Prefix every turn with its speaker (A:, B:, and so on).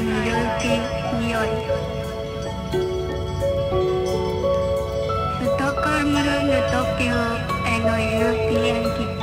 A: によってに。の時を、あの指鉛筆